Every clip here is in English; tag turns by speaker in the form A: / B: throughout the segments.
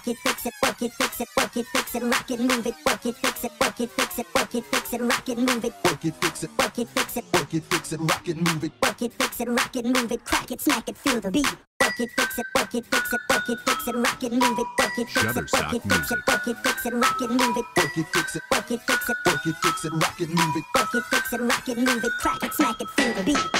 A: work it, fix it, work it, fix it, work it, fix it, rock it, move it, work it, fix it, work it, fix it, work it, fix it, rock it, move it,
B: Work it, fix it,
A: work it, fix it,
B: work it, fix it, rock it, move it.
A: work it, fix it, rock it, move it, crack it, smack it, feel the beat. Work it, fix it, work it, fix it, work it, fix it, rock it, move it, work it, fix it, work it, fix it, work it, fix it, rock it, move it,
B: Work it, fix it,
A: work it, fix it,
B: work it, fix it, rock it, move it.
A: work it, fix it, rock it, move it, crack it, smack it, feel the beat.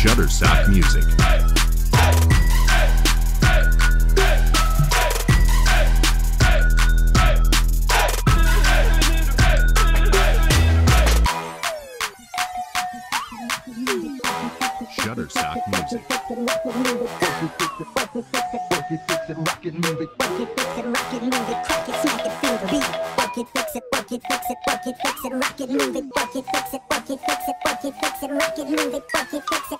B: It,
A: feel the beat. Work fix it, it, fix it, work fix it, rock move it, it, fix it, it, fix it, it, fix it, rock it, move it, it, fix it,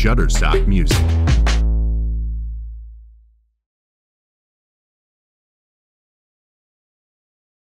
C: Shutterstock Music.